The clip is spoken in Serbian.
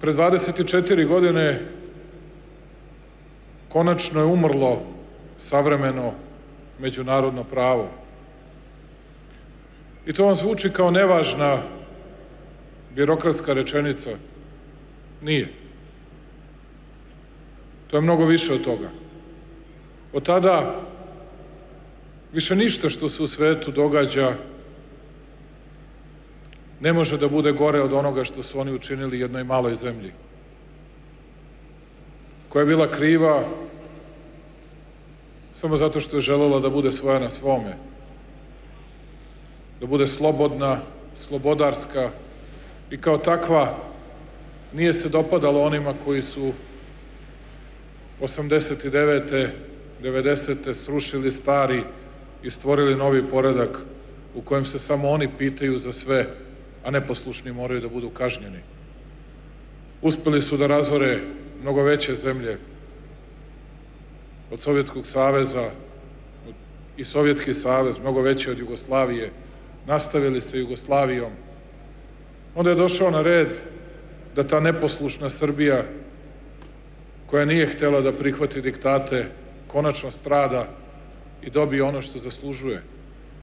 Pre 24 godine konačno je umrlo savremeno međunarodno pravo. I to vam zvuči kao nevažna birokratska rečenica. Nije. To je mnogo više od toga. Od tada više ništa što se u svetu događa ne može da bude gore od onoga što su oni učinili jednoj maloj zemlji, koja je bila kriva samo zato što je želela da bude svoja na svome, da bude slobodna, slobodarska i kao takva nije se dopadalo onima koji su 89. 90. srušili stari i stvorili novi poredak u kojem se samo oni pitaju za sve, a neposlušni moraju da budu kažnjeni. Uspeli su da razore mnogo veće zemlje od Sovjetskog saveza i Sovjetski savez, mnogo veće od Jugoslavije, nastavili sa Jugoslavijom. Onda je došao na red da ta neposlušna Srbija, koja nije htela da prihvati diktate, konačno strada i dobije ono što zaslužuje –